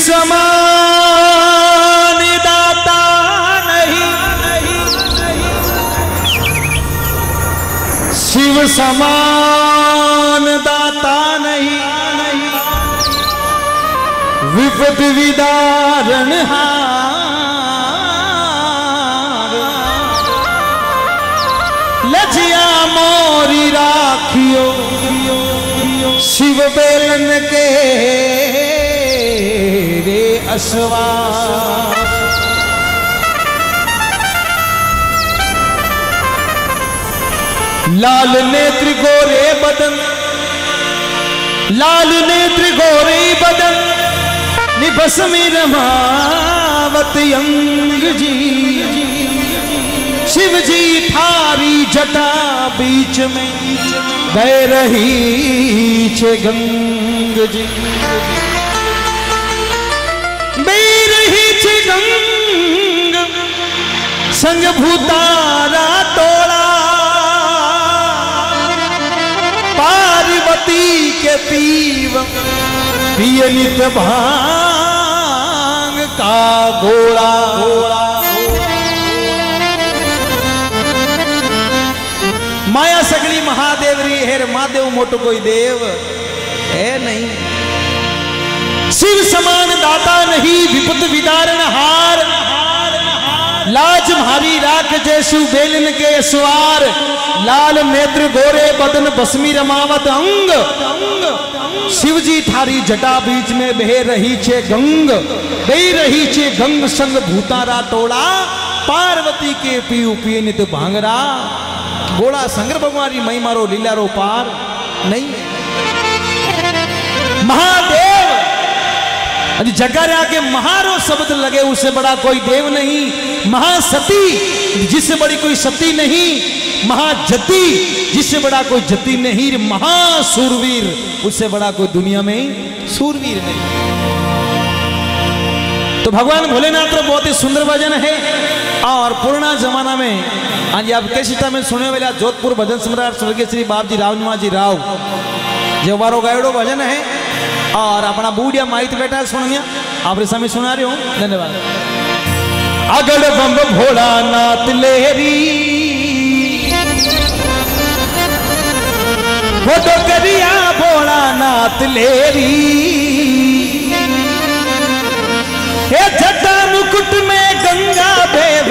समान दाता नहीं। शिव समान दाता नहीं। विपद विदारण लजिया मोरी राखियो। शिव बेलन के अश्वा। लाल नेत्र गोरे बदन। लाल नेत्र गोरे बदन। निबस में रमावत अंग जी। शिव जी थारी जटा बीच में। बह रही छे गंग जी। संग भूतारा तोड़ा। पार्वती के पीव पिय नित भाँग का घोड़ा। घोड़ा माया सगली महादेव री, हेर महादेव मोटो कोई देव है नहीं। शिव समान दाता नहीं विपद विदारण हार। लाज भारी राख जैसु बेलन के स्वार। लाल नेत्र गोरे बदन बसमी रमावत अंग। शिव जी थारी जटा बीच में बह रही छे गंग। बह रही छे गंग संग भूतारा टोला। पार्वती के पीयू पी नित भांगरा। गोला संगर भगवान मई मारो लीलारो पार। नहीं। महादेव अजी जगह के महारो शब्द लगे उससे बड़ा कोई देव नहीं। महासती जिससे बड़ी कोई सती नहीं। महाजति जिससे बड़ा कोई जति नहीं। महासूरवीर उससे बड़ा कोई दुनिया में सूरवीर नहीं। तो भगवान भोलेनाथ तो बहुत ही सुंदर भजन है। और पुराना जमाना में, आज आप कैसे में सुने वाला जोधपुर भजन सम्राट स्वर्गीय श्री बाबजी राव निवाजी राव। जो वारो गायड़ो भजन है। और अपना बूढ़िया माहित बैठा सुनिए आप समय सुना रहे हो? धन्यवाद। अगड़ बम भोलानाथ लेरी वो तो करिया भोलानाथ लेरी हे जटा मुकुट में गंगा बेवे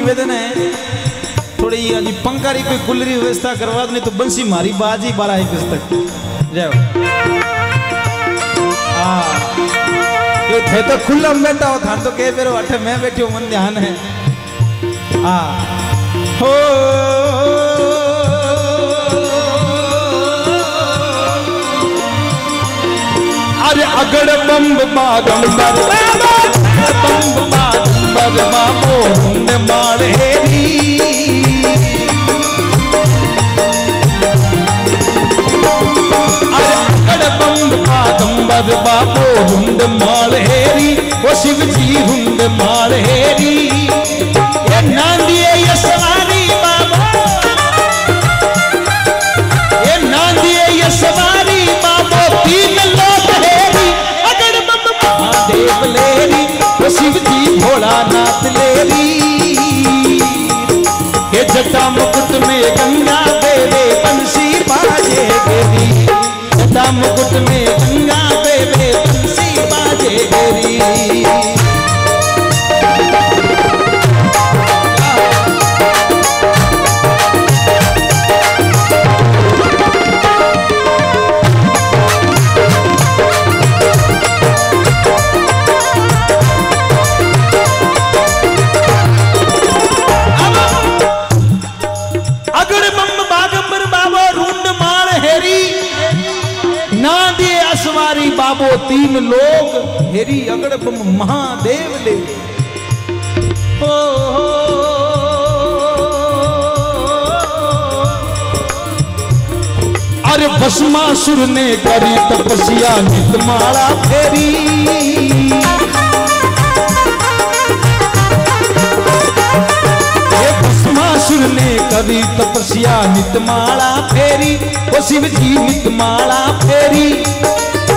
निवेदन है। थोड़ी अजी पंखा री कोई कुलरी व्यवस्था करवा दो, नहीं तो बंसी मारी बाजी बारा है किस तक। जाओ। हाँ। ये थे तो खुला में बैठा हो था तो कह बेरो अठे मैं बैठी मन ध्यान है। हाँ। हो। अरे अगड़ बम्ब बागंबर बम्ब बागंबर बाबो हुंड माड़ेरी अगड़ बाबो हुंड माड़ेरी वो शिव जी हुंड माड़ेरी ये नांदिए ये सवारी बाबा ये नांदिए ये सवारी बाबो तीन लोग हेरी अगड़ बम महादेव लेरी, वो शिव जी भोलानाथ लेरी के जटा मुकुट में गंगा देवे बंसी बाजे गेरी जटा मुकुट में गंगा तीन लोग, हेरी अगड़ महादेव ले। अरे भस्मासुर ने करी तपस्या नित माला फेरी ने करी तपस्या नित माला फेरी वो शिव जी नितमाला फेरी।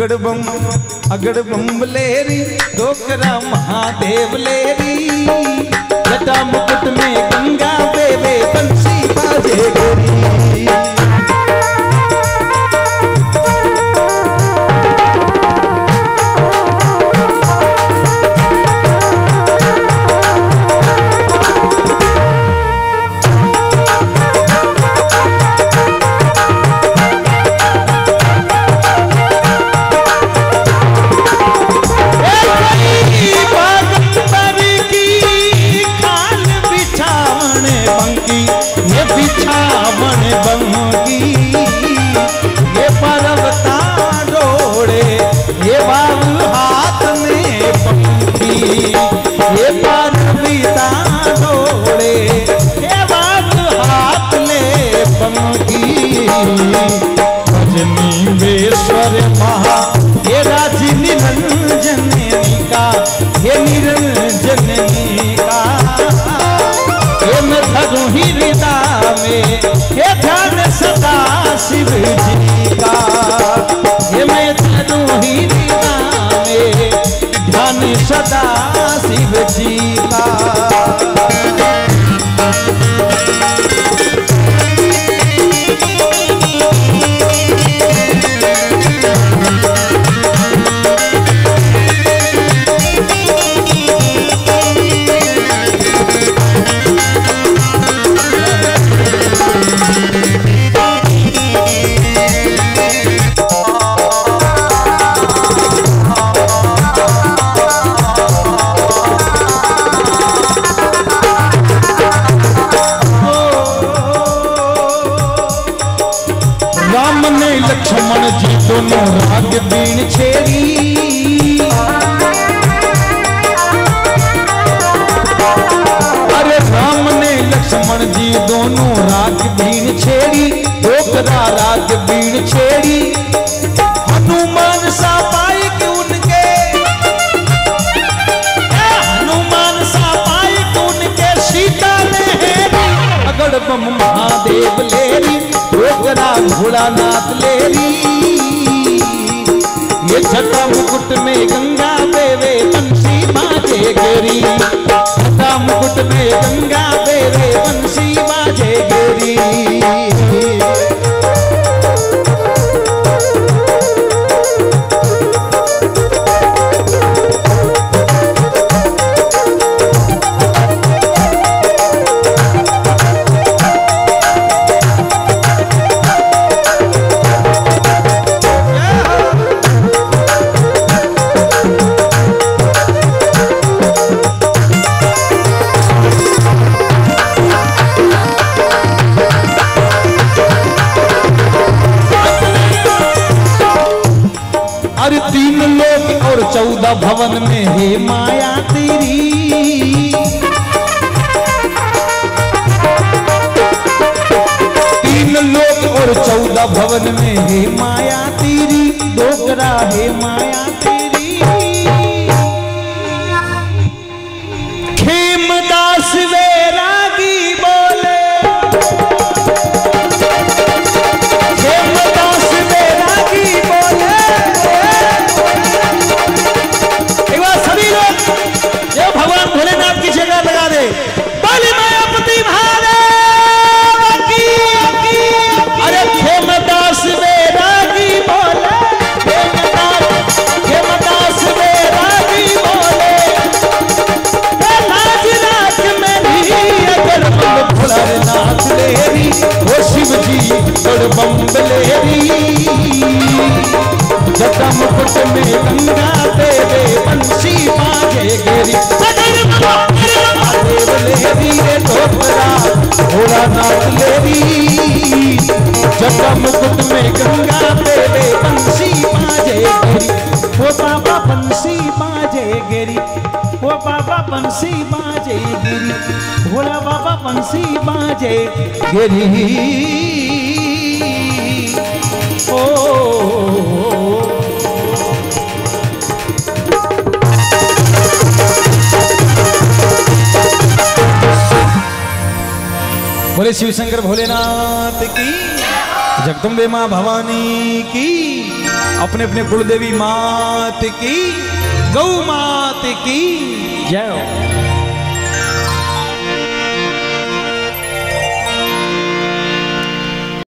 अगड़ बम अगड़ बम लेरी डोकरा महादेव लेरी। जटा मुकुट में गंगा देवे बंसी राम ने लक्ष्मण जी दोनों राग बीन छेड़ी अरे राम ने लक्ष्मण जी दोनों राग बीन छेड़ी डोकरा राग बीन छेड़ी हनुमान सा पाई के उनके हनुमान सा पाई के उनके सीता ने अगड़ बम महादेव लेरी। डोकरा भोलानाथ लेरी। ये छठा मुकुट में गंगा देवे बंसी बाजे गेरी। छठा मुकुट में गंगा देवे बंसी चौदह भवन में हे माया तेरी डोकरा हे माया जटा में में गंगा तेरे बंसी बाजे गेरी ओ बाबा बंसी बाजे गेरी ओ बाबा बंसी बाजे गिरी भोला बाबा बंसी बाजे गिरी बोले शिव शंकर भोलेनाथ की, जगदम्बे माँ भवानी की, अपने अपने कुलदेवी मात की, गौ मात की। जय